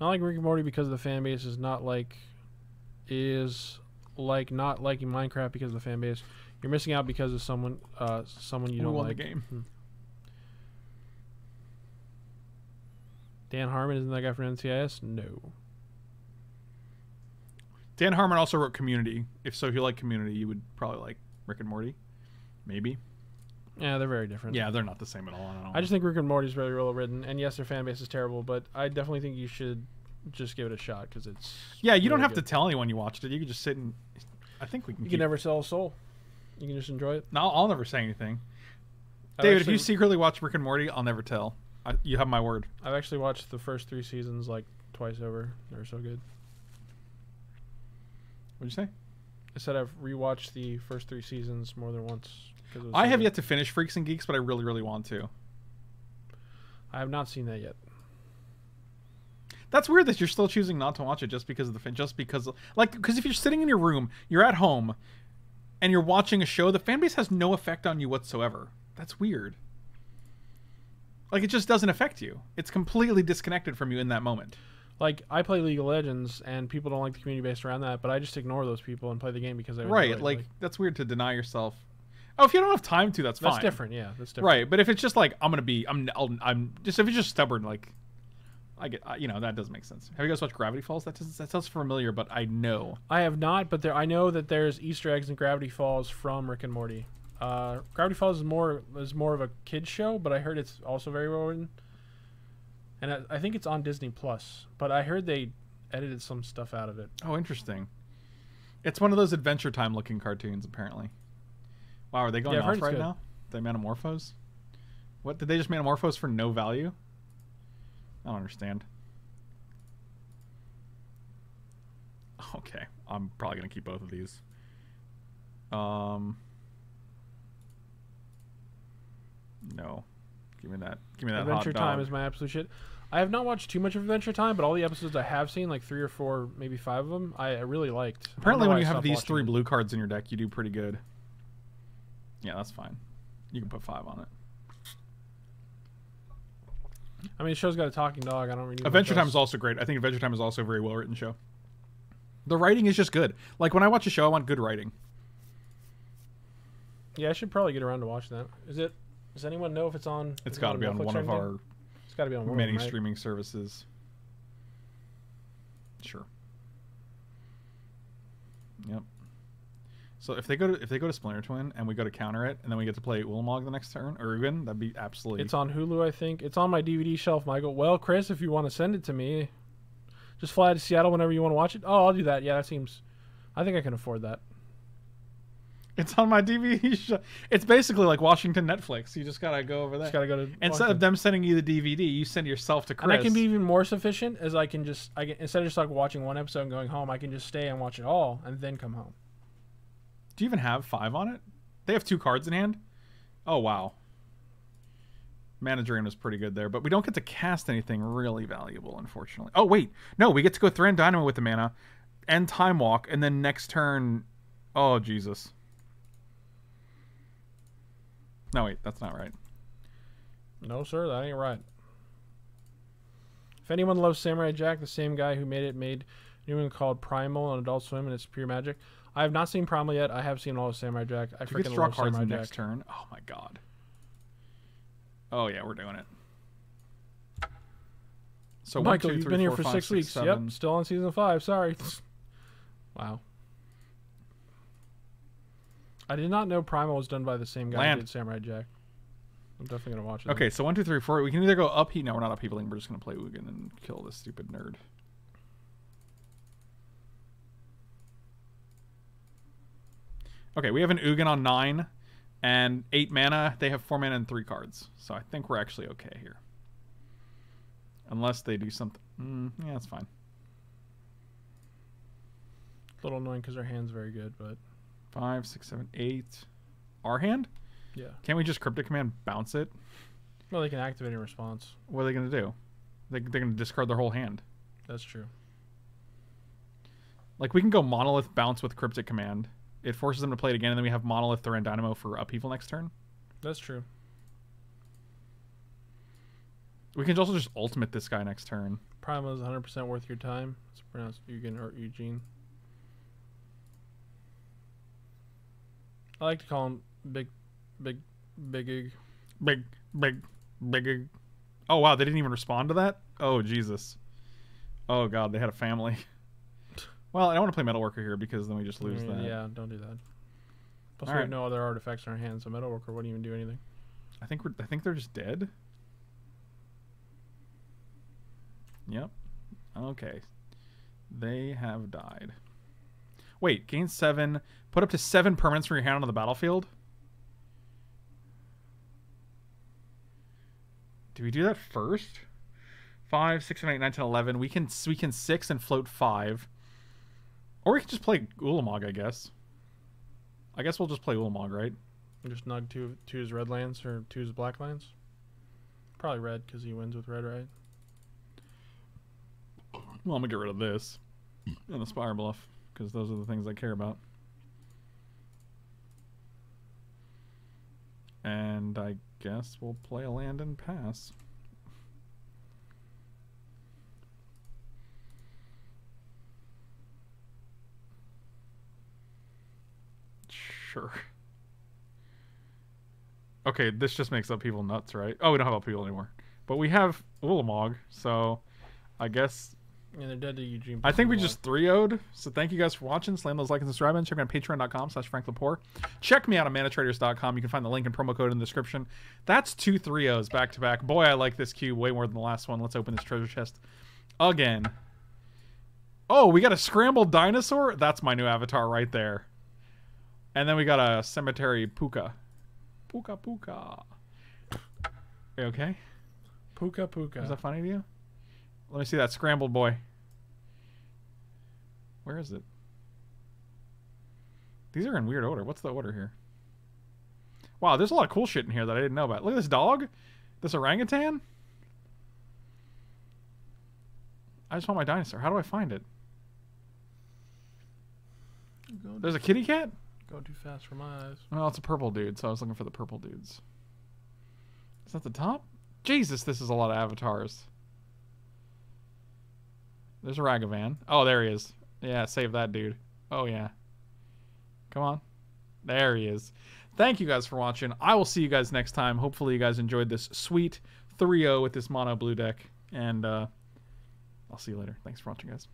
S2: Not like Rick and Morty because the fan base is not like is like not liking Minecraft because of the fan base. You're missing out because of someone uh someone you
S1: we
S2: don't
S1: won
S2: like.
S1: the game.
S2: Hmm. Dan Harmon isn't that guy from NCIS? No.
S1: Dan Harmon also wrote Community. If so, if you like Community, you would probably like Rick and Morty. Maybe.
S2: Yeah, they're very different.
S1: Yeah, they're not the same at all. I, don't
S2: I just think Rick and Morty is very well written, and yes, their fan base is terrible, but I definitely think you should just give it a shot because it's
S1: Yeah, you don't have
S2: good.
S1: to tell anyone you watched it. You can just sit and. I think we can.
S2: You
S1: keep-
S2: can never sell a soul. You can just enjoy it.
S1: No, I'll, I'll never say anything.
S2: I've
S1: David, if you secretly watch Rick and Morty, I'll never tell. I, you have my word.
S2: I've actually watched the first three seasons like twice over. They're so good.
S1: What'd you say?
S2: I said I've rewatched the first three seasons more than once. 'Cause it was
S1: I have yet to finish Freaks and Geeks, but I really, really want to.
S2: I have not seen that yet.
S1: That's weird that you're still choosing not to watch it just because of the fan, just because like because if you're sitting in your room, you're at home, and you're watching a show, the fan base has no effect on you whatsoever. That's weird. Like it just doesn't affect you. It's completely disconnected from you in that moment.
S2: Like I play League of Legends, and people don't like the community based around that, but I just ignore those people and play the game because I enjoy
S1: Right?
S2: it.
S1: Like, that's weird to deny yourself. Oh, if you don't have time to, that's,
S2: that's
S1: fine.
S2: different. Yeah, that's different.
S1: Right, but if it's just like I'm gonna be, I'm, I'll, I'm just if it's just stubborn, like I get, I, you know, that doesn't make sense. Have you guys watched Gravity Falls? That doesn't, that sounds familiar, but I know.
S2: I have not, but there I know that there's Easter eggs in Gravity Falls from Rick and Morty. Uh, Gravity Falls is more is more of a kids show, but I heard it's also very well written. And I, I think it's on Disney Plus, but I heard they edited some stuff out of it.
S1: Oh, interesting. It's one of those Adventure Time looking cartoons, apparently. Wow, are they going
S2: Yeah,
S1: off right
S2: good.
S1: now? They metamorphose? What did they just metamorphose for no value? I don't understand. *laughs* Okay, I'm probably gonna keep both of these. Um, no, give me that. Give me that
S2: Adventure Time is my absolute shit. I have not watched too much of Adventure Time, but all the episodes I have seen, like three or four, maybe five of them, I, really liked.
S1: Apparently, when you have these three
S2: them.
S1: blue cards in your deck, you do pretty good. Yeah, that's fine. You can put five on it.
S2: I mean, the show's got a talking dog. I don't really.
S1: Adventure Time is also great. I think Adventure Time is also a very well written show. The writing is just good. Like when I watch a show, I want good writing.
S2: Yeah, I should probably get around to watching that. Is it? Does anyone know if it's on?
S1: It's got to be on one of our.
S2: It's got to be on one of
S1: many
S2: them, right?
S1: streaming services. Sure. Yep. So if they go to if they go to Splinter Twin and we go to counter it and then we get to play Ulamog the next turn or Ugin, that'd be absolutely
S2: It's on Hulu, I think. It's on my DVD shelf, Michael. Well, Chris, if you want to send it to me, just fly to Seattle whenever you want to watch it. Oh, I'll do that. Yeah, that seems. I think I can afford that.
S1: It's on my DVD *laughs* show. It's basically like Washington Netflix. You just gotta go over there.
S2: Just gotta go to.
S1: Instead
S2: Washington.
S1: of them sending you the DVD, you send yourself to Chris.
S2: and I can be even more sufficient as I can just I can, instead of just like watching one episode and going home, I can just stay and watch it all and then come home.
S1: Do you even have five on it? They have two cards in hand. Oh wow. Mana Drain was pretty good there, but we don't get to cast anything really valuable, unfortunately. Oh wait, no, we get to go Thran Dynamo with the mana, and Time Walk, and then next turn. Oh Jesus. No wait, that's not right.
S2: No, sir, that ain't right. If anyone loves Samurai Jack, the same guy who made it made new one called Primal on Adult Swim, and it's pure magic. I have not seen Primal yet. I have seen all of Samurai Jack. I
S1: Do we get
S2: freaking love
S1: cards
S2: Samurai Jack.
S1: next turn? Oh my god. Oh yeah, we're doing it. So
S2: Michael,
S1: two,
S2: you've been here for six weeks.
S1: seven.
S2: Yep, still on season five. Sorry. *laughs* wow. I did not know Primal was done by the same guy
S1: Land.
S2: who did Samurai Jack. I'm definitely gonna watch it.
S1: Okay, so one, two, three, four. We can either go upheat. No, we're not upheavaling. We're just gonna play Ugin and kill this stupid nerd. Okay, we have an Ugin on nine and eight mana. They have four mana and three cards, so I think we're actually okay here. Unless they do something. Mm, yeah, that's fine.
S2: A little annoying because their hand's very good, but
S1: Five, six, seven, eight. Our hand?
S2: yeah.
S1: Can't we just cryptic command bounce it?
S2: Well, they can activate in response.
S1: What are they gonna do? They, they're gonna discard their whole hand.
S2: That's true.
S1: Like we can go monolith bounce with cryptic command. It forces them to play it again, and then we have monolith Thran Dynamo for upheaval next turn.
S2: That's true.
S1: We can also just ultimate this guy next turn.
S2: Primal is 100% worth your time. It's pronounced Eugen or Eugene. I like to call him Big, Big, Bigig.
S1: Big, big, big. Oh wow, they didn't even respond to that. Oh Jesus. Oh god, they had a family. *laughs* Well, I don't want to play Metalworker here because then we just lose
S2: Mm,
S1: that.
S2: Yeah, don't do that. Plus, we
S1: Alright.
S2: have no other artifacts in our hands, so Metalworker wouldn't even do anything.
S1: I think we're. I think they're just dead. Yep. Okay. They have died. Wait, gain seven. Put up to seven permanents from your hand on the battlefield. Do we do that first? Five, six, seven, eight, nine, ten, eleven. We can we can six and float five, or we can just play Ulamog. I guess. I guess we'll just play Ulamog, right?
S2: Just nug two, two's red lands or two's black lands. Probably red because he wins with red, right?
S1: Well, I'm gonna get rid of this and the Spire Bluff because those are the things I care about. And I guess we'll play a land and pass. Sure. Okay, this just makes up people nuts, right? Oh, we don't have people anymore. But we have Ulamog, so I guess
S2: And they're dead to Eugene.
S1: I think we just 3 0'd. So thank you guys for watching. Slam those like and subscribe and check me out patreon.com slash Frank Lepore. Check me out on manatraders.com. You can find the link and promo code in the description. That's two 3 0s back to back. Boy, I like this cube way more than the last one. Let's open this treasure chest again. Oh, we got a scrambled dinosaur? That's my new avatar right there. And then we got a cemetery puka. Puka puka. You okay?
S2: Puka Puka.
S1: Is that funny to you? Let me see that scrambled boy. Where is it? These are in weird order. What's the order here? Wow, there's a lot of cool shit in here that I didn't know about. Look at this dog. This orangutan. I just want my dinosaur. How do I find it? There's a kitty cat?
S2: Go too fast for my eyes.
S1: Well, it's a purple dude, so I was looking for the purple dudes. Is that the top? Jesus, this is a lot of avatars. There's a Ragavan. Oh, there he is. Yeah, save that dude. Oh, yeah. Come on. There he is. Thank you guys for watching. I will see you guys next time. Hopefully, you guys enjoyed this sweet 3 0 with this mono blue deck. And uh, I'll see you later. Thanks for watching, guys.